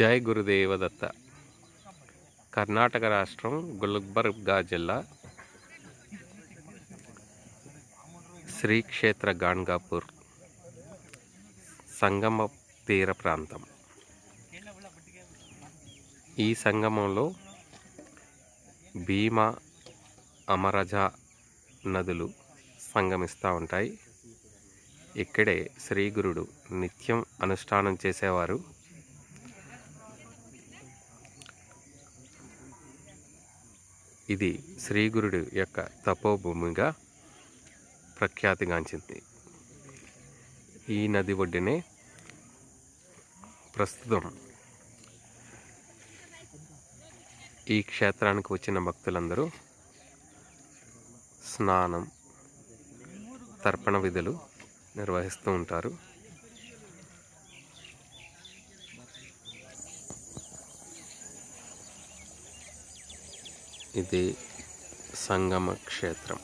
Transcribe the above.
జై గురుదేవదత్త కర్ణాటక రాష్ట్రం గుల్బర్గా జిల్లా శ్రీ క్షేత్ర గాన్గాపూర్ సంగమ తీర ప్రాంతం. ఈ సంగమంలో భీమా అమరజ నదులు సంగమిస్తూ ఉంటాయి. ఇక్కడే శ్రీ గురుడు నిత్యం అనుష్ఠానం చేసేవారు. ఇది శ్రీగురుడు యొక్క తపోభూమిగా ప్రఖ్యాతిగాంచింది. ఈ నది ఒడ్డునే ప్రస్తుతం ఈ క్షేత్రానికి వచ్చిన భక్తులందరూ స్నానం తర్పణ విధులు నిర్వహిస్తూ ఉంటారు. ఇది సంగమ క్షేత్రం